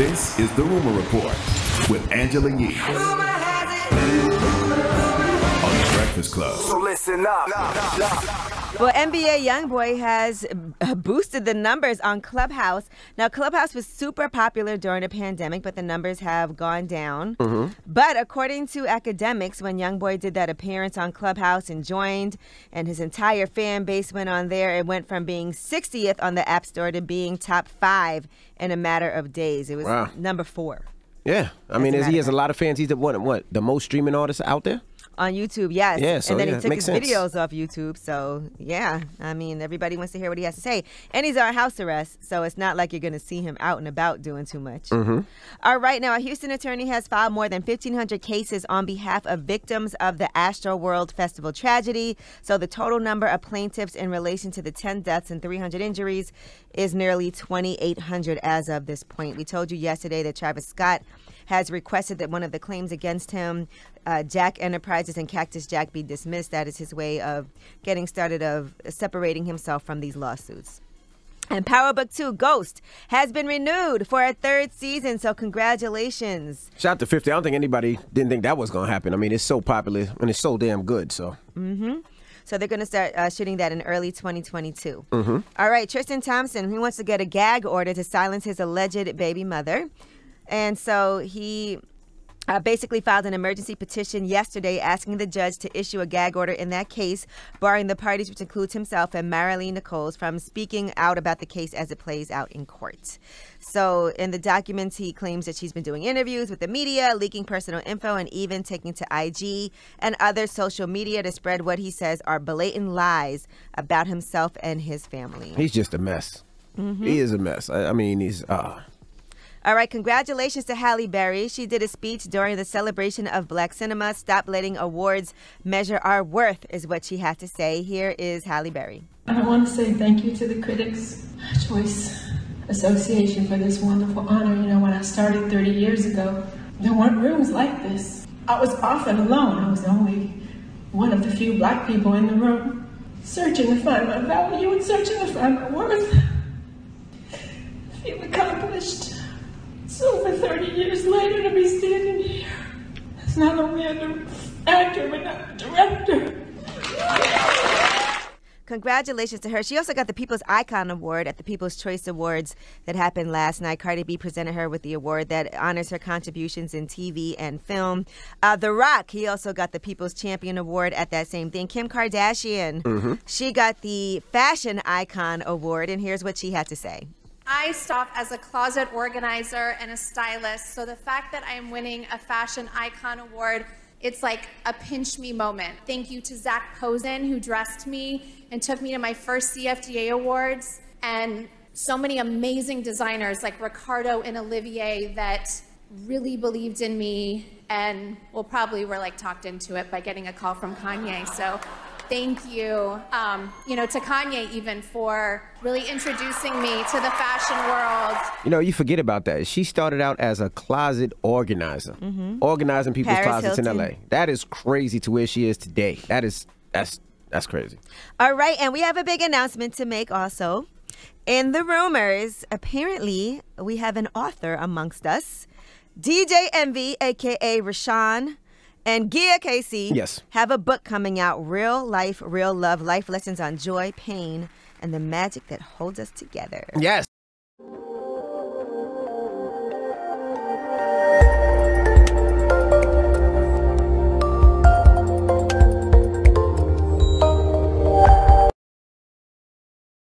This is the Rumor Report with Angela Yee on the Breakfast Club. So listen up. Well, NBA YoungBoy has boosted the numbers on Clubhouse. Now, Clubhouse was super popular during the pandemic, but the numbers have gone down. Mm-hmm. But according to academics, when YoungBoy did that appearance on Clubhouse and joined, and his entire fan base went on there, it went from being 60th on the App Store to being top five in a matter of days. It was Wow. number four Yeah, I mean, As a is, he has a lot of fans. He's the what? What the most streaming artist out there? On YouTube. Yes. Yeah, so and then yeah, he took his sense. videos off YouTube. So yeah, I mean, everybody wants to hear what he has to say, and he's on house arrest, so it's not like you're going to see him out and about doing too much. Mm-hmm. All right, now a Houston attorney has filed more than 1,500 cases on behalf of victims of the Astroworld Festival tragedy. So the total number of plaintiffs in relation to the 10 deaths and 300 injuries is nearly 2,800 as of this point. We told you yesterday that Travis Scott has requested that one of the claims against him, uh, Jack Enterprises and Cactus Jack, be dismissed. That is his way of getting started of separating himself from these lawsuits. And Power Book 2 Ghost has been renewed for a third season, so congratulations. Shout out to Fifty. I don't think anybody didn't think that was gonna happen. I mean, it's so popular and it's so damn good. So Mm-hmm. So they're going to start uh, shooting that in early 2022. Mhm. All right, Tristan Thompson, he wants to get a gag order to silence his alleged baby mother. And so he uh, basically filed an emergency petition yesterday asking the judge to issue a gag order in that case, barring the parties, which includes himself and Maralee Nichols, from speaking out about the case as it plays out in court. So, in the documents, he claims that she's been doing interviews with the media, leaking personal info, and even taking to IG and other social media to spread what he says are blatant lies about himself and his family. he's just a mess. He is a mess. I, I mean, he's uh All right, congratulations to Halle Berry. She did a speech during the celebration of Black cinema. Stop letting awards measure our worth, is what she had to say. Here is Halle Berry. I want to say thank you to the Critics' Choice Association for this wonderful honor. You know, when I started 30 years ago, there weren't rooms like this. I was often alone. I was only one of the few black people in the room, searching to find my value and searching to find my worth. Feel accomplished. So over 30 years later, to be standing here as not only an actor, but not a director. Congratulations to her. She also got the People's Icon Award at the People's Choice Awards that happened last night. Cardi B presented her with the award that honors her contributions in TV and film. Uh, the Rock, he also got the People's Champion Award at that same thing. Kim Kardashian, she got the Fashion Icon Award, and here's what she had to say. I stopped as a closet organizer and a stylist, so the fact that I'm winning a Fashion Icon Award, it's like a pinch me moment. Thank you to Zac Posen, who dressed me and took me to my first CFDA Awards, and so many amazing designers like Riccardo and Olivier that really believed in me and well probably were like talked into it by getting a call from Kanye. So thank you, um, you know, to Kanye even for really introducing me to the fashion world. you know, you forget about that. She started out as a closet organizer, organizing people's Paris closets in LA. That is crazy to where she is today. That is that's that's crazy. All right, and we have a big announcement to make also. In the rumors, apparently, we have an author amongst us. DJ Envy, aka RaaShaun, and Gia Casey Yes. have a book coming out Real Life, Real Love Life Lessons on Joy, Pain, and the Magic That Holds Us Together. Yes.